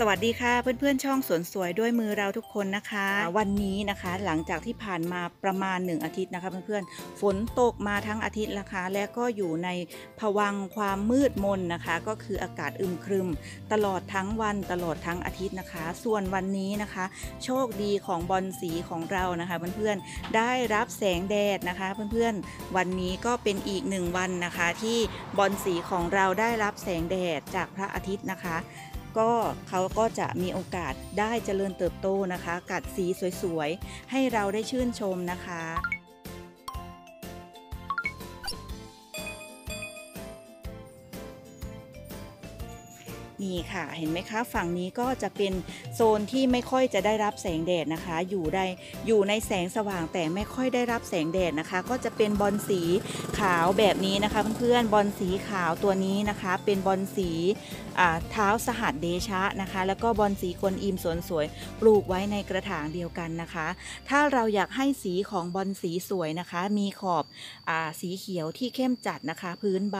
สวัสดีค่ะเพื่อนๆช่องสวนสวยด้วยมือเราทุกคนนะคะ วันนี้นะคะหลังจากที่ผ่านมาประมาณ 1 อาทิตย์นะคะเพื่อนๆฝนตกมาทั้งอาทิตย์นะคะ และก็อยู่ในภวังค์ความมืดมนนะคะ ก็คืออากาศอึมครึม ตลอดทั้งวันตลอดทั้งอาทิตย์นะคะ ส่วนวันนี้นะคะ โชคดีของบอลสีของเรานะคะเพื่อนๆได้รับแสงแดดนะคะเพื่อนๆวันนี้ก็เป็นอีกหนึ่งวันนะคะ ที่บอลสีของเราได้รับแสงแดดจากพระอาทิตย์นะคะ ก็เขาก็จะมีโอกาสได้เจริญเติบโตนะคะ กัดสีสวยๆ ให้เราได้ชื่นชมนะคะนี่ค่ะเห็นไหมคะฝั่งนี้ก็จะเป็นโซนที่ไม่ค่อยจะได้รับแสงแดดนะคะ อยู่ได้อยู่ในแสงสว่างแต่ไม่ค่อยได้รับแสงแดดนะคะ ก็จะเป็นบอลสีขาวแบบนี้นะคะเพื่อนๆบอลสีขาวตัวนี้นะคะเป็นบอลสีเท้าสหัสเดชะนะคะ แล้วก็บอลสีกวนอิมสวนสวยปลูกไว้ในกระถางเดียวกันนะคะ ถ้าเราอยากให้สีของบอลสีสวยนะคะ มีขอบอสีเขียวที่เข้มจัดนะคะ พื้นใบ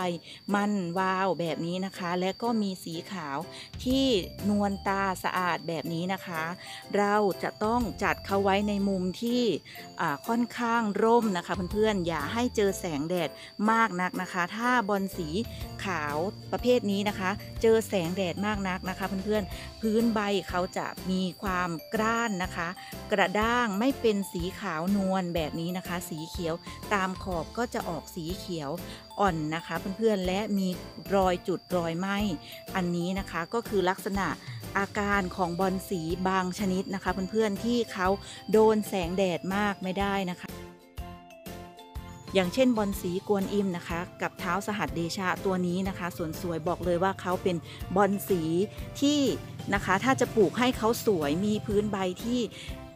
มันวาวแบบนี้นะคะ และก็มีสีขาวที่นวลตาสะอาดแบบนี้นะคะ เราจะต้องจัดเขาไว้ในมุมที่ค่อนข้างร่มนะคะเพื่อนๆอย่าให้เจอแสงแดดมากนักนะคะ ถ้าบอลสีขาวประเภทนี้นะคะ เจอแสงแดดมากนักนะคะ เพื่อนๆ พื้นใบเขาจะมีความกร้านนะคะ กระด้างไม่เป็นสีขาวนวลแบบนี้นะคะ สีเขียวตามขอบก็จะออกสีเขียวอ่อนนะคะ เพื่อนๆ และมีรอยจุดรอยไหมอันนี้นะคะก็คือลักษณะอาการของบอลสีบางชนิดนะคะ เพื่อนๆ ที่เขาโดนแสงแดดมากไม่ได้นะคะ อย่างเช่นบอลสีกวนอิมนะคะ กับเท้าสหัสเดชะตัวนี้นะคะส่วนสวยบอกเลยว่าเขาเป็นบอลสีที่นะคะ ถ้าจะปลูกให้เขาสวยมีพื้นใบที่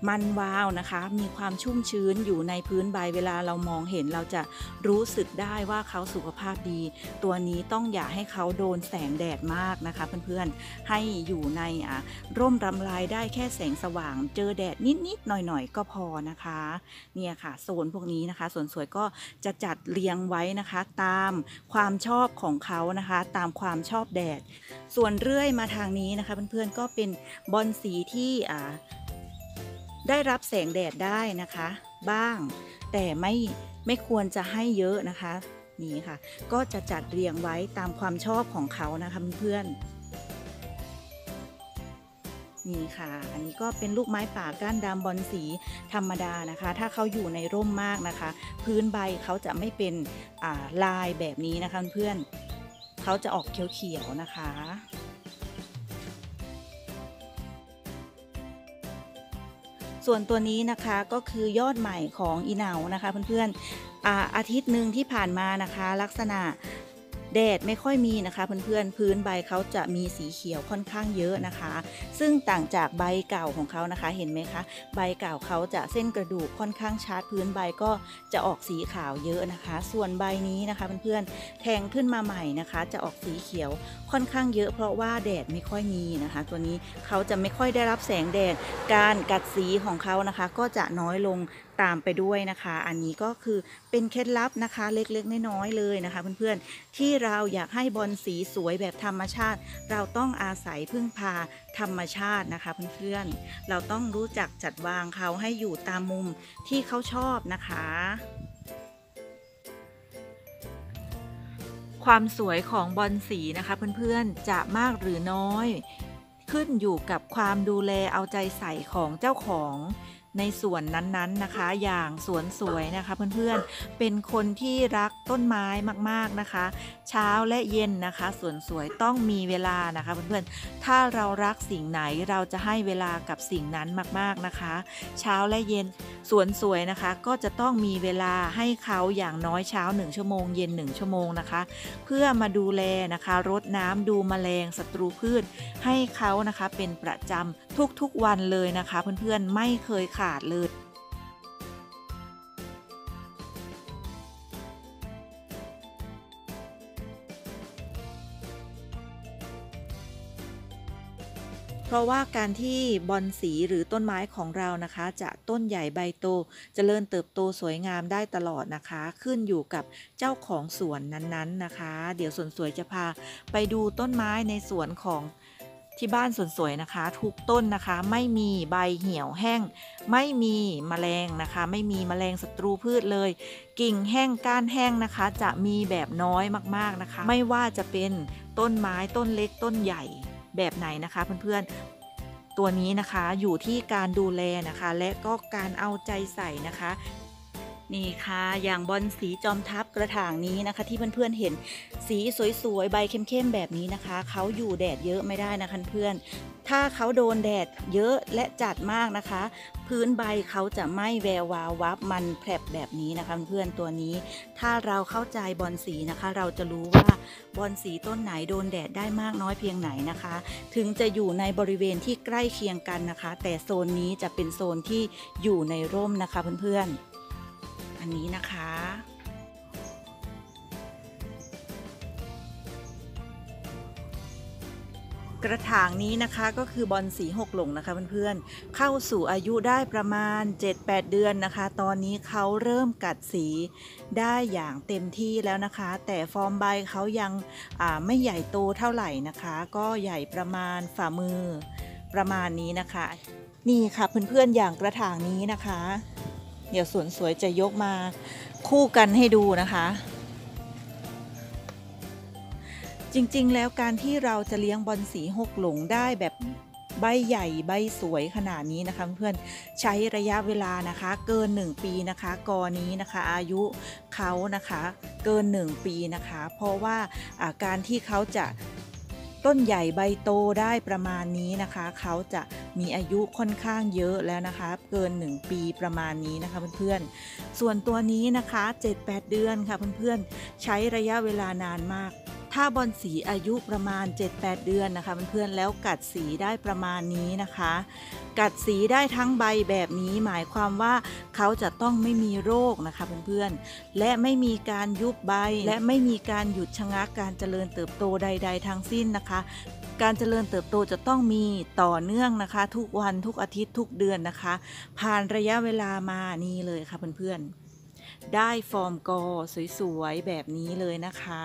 มันวาวนะคะ มีความชุ่มชื้นอยู่ในพื้นใบเวลาเรามองเห็นเราจะรู้สึกได้ว่าเขาสุขภาพดี ตัวนี้ต้องอย่าให้เขาโดนแสงแดดมากนะคะ เพื่อนๆให้อยู่ในร่มรำลายได้แค่แสงสว่าง เจอแดดนิดๆหน่อยๆก็พอนะคะเนี่ยค่ะโซนพวกนี้นะคะส่วนสวยก็จะจัดเรียงไว้นะคะ ตามความชอบของเขานะคะ ตามความชอบแดด ส่วนเรื่อยมาทางนี้นะคะ เพื่อนๆก็เป็นบอลสีที่อ่า ได้รับแสงแดดได้นะคะ บ้าง แต่ไม่ไม่ควรจะให้เยอะนะคะนี่ค่ะ ก็จะจัดเรียงไว้ตามความชอบของเขานะคะเพื่อนนี่ค่ะ อันนี้ก็เป็นลูกไม้ป่าก้านดำบอลสีธรรมดานะคะ ถ้าเขาอยู่ในร่มมากนะคะ พื้นใบเขาจะไม่เป็นลายแบบนี้นะคะเพื่อนเขาจะออกเขียวๆนะคะ ส่วนตัวนี้นะคะก็คือยอดใหม่ของอีเหนานะคะเพื่อนๆอาอาทิตย์หนึ่งที่ผ่านมานะคะ ลักษณะ แดดไม่ค่อยมีนะคะเพื่อนๆพื้นใบเขาจะมีสีเขียวค่อนข้างเยอะนะคะ ซึ่งต่างจากใบเก่าของเขานะคะเห็นไหมคะ ใบเก่าเขาจะเส้นกระดูกค่อนข้างชัดพื้นใบก็จะออกสีขาวเยอะนะคะ ส่วนใบนี้นะคะเพื่อนๆแทงขึ้นมาใหม่นะคะ จะออกสีเขียวค่อนข้างเยอะ เพราะว่าแดดไม่ค่อยมีนะคะ ตัวนี้เขาจะไม่ค่อยได้รับแสงแดดการกัดสีของเขานะคะ ก็จะน้อยลงตามไปด้วยนะคะ อันนี้ก็คือเป็นเคล็ดลับนะคะเล็กๆน้อยๆเลยนะคะ เพื่อนๆที่เราอยากให้บอลสีสวยแบบธรรมชาติ เราต้องอาศัยพึ่งพาธรรมชาตินะคะ เพื่อนๆเราต้องรู้จักจัดวางเขาให้อยู่ตามมุมที่เขาชอบนะคะความสวยของบอลสีนะคะเพื่อนๆ จะมากหรือน้อย ขึ้นอยู่กับความดูแลเอาใจใส่ของเจ้าของ ในส่วนนั้นๆนะคะ อย่างสวนสวยนะคะเพื่อนๆ เป็นคนที่รักต้นไม้มากๆนะคะ เช้าและเย็นนะคะสวนสวยต้องมีเวลานะคะเพื่อนๆ ถ้าเรารักสิ่งไหนเราจะให้เวลากับสิ่งนั้นมากๆนะคะ เช้าและเย็นสวนสวยนะคะ ก็จะต้องมีเวลาให้เขาอย่างน้อยเช้า 1 ชั่วโมง เย็น 1 ชั่วโมงนะคะ เพื่อมาดูแลนะคะรดน้ำดูแมลงศัตรูพืช ให้เขานะคะเป็นประจำทุกๆวันเลยนะคะ เพื่อนๆไม่เคยขาดเลยเพราะว่าการที่บอนสีหรือต้นไม้ของเรานะคะ จะต้นใหญ่ใบโตจเจริญเติบโตสวยงามได้ตลอดนะคะ ขึ้นอยู่กับเจ้าของสวนนั้นๆนะคะ เดี๋ยวสวนสวยจะพาไปดูต้นไม้ในสวนของ ที่บ้านสวนสวยนะคะ ทุกต้นนะคะ ไม่มีใบเหี่ยวแห้ง ไม่มีแมลงนะคะ ไม่มีแมลงศัตรูพืชเลย กิ่งแห้งก้านแห้งนะคะ จะมีแบบน้อยมากๆนะคะ ไม่ว่าจะเป็นต้นไม้ต้นเล็กต้นใหญ่แบบไหนนะคะ เพื่อนๆตัวนี้นะคะอยู่ที่การดูแลนะคะ และก็การเอาใจใส่นะคะ นี่ค่ะ อย่างบอลสีจอมทัพกระถางนี้นะคะ ที่เพื่อนๆเห็นสีสวยๆ ใบเข้มๆ แบบนี้นะคะ เขาอยู่แดดเยอะไม่ได้นะคะเพื่อน ถ้าเขาโดนแดดเยอะและจัดมากนะคะ พื้นใบเขาจะไม่แวววาววับมันแผลบแบบนี้นะคะเพื่อนตัวนี้ ถ้าเราเข้าใจบอลสีนะคะ เราจะรู้ว่าบอลสีต้นไหนโดนแดดได้มากน้อยเพียงไหนนะคะ ถึงจะอยู่ในบริเวณที่ใกล้เคียงกันนะคะ แต่โซนนี้จะเป็นโซนที่อยู่ในร่มนะคะเพื่อนๆ อันนี้นะคะ กระถางนี้นะคะก็คือบอลสีหกหลงนะคะเพื่อนๆเข้าสู่อายุได้ประมาณ 7-8 เดือนนะคะ ตอนนี้เขาเริ่มกัดสีได้อย่างเต็มที่แล้วนะคะ แต่ฟอร์มใบเขายังไม่ใหญ่โตเท่าไหร่นะคะ ก็ใหญ่ประมาณฝ่ามือประมาณนี้นะคะ นี่ค่ะเพื่อนๆอย่างกระถางนี้นะคะ เดี๋ยวสวนสวยจะยกมาคู่กันให้ดูนะคะ จริงๆ แล้วการที่เราจะเลี้ยงบอลสีหกหลงได้แบบใบใหญ่ใบสวยขนาดนี้นะคะเพื่อนใช้ระยะเวลานะคะ เกิน 1 ปีนะคะกอนี้นะคะ อายุเขานะคะเกิน 1 ปีนะคะ เพราะว่าาการที่เขาจะ ต้นใหญ่ใบโตได้ประมาณนี้นะคะ เขาจะมีอายุค่อนข้างเยอะแล้วนะคะ เกิน 1 ปีประมาณนี้นะคะเพื่อนๆ ส่วนตัวนี้นะคะ 7-8 เดือนค่ะเพื่อนๆ ใช้ระยะเวลานานมาก ถ้าบอลสีอายุประมาณ 7-8 เดือนนะคะเพื่อนๆแล้วกัดสีได้ประมาณนี้นะคะ กัดสีได้ทั้งใบแบบนี้หมายความว่าเขาจะต้องไม่มีโรคนะคะเพื่อนๆและไม่มีการยุบใบ และไม่มีการหยุดชะงักการเจริญเติบโตใด ๆ ทั้งสิ้นนะคะการเจริญเติบโตจะต้องมีต่อเนื่องนะคะ ทุกวันทุกอาทิตย์ทุกเดือนนะคะ ผ่านระยะเวลามานี่เลยค่ะเพื่อนๆ ได้ฟอร์มกอสวยๆ แบบนี้เลยนะคะ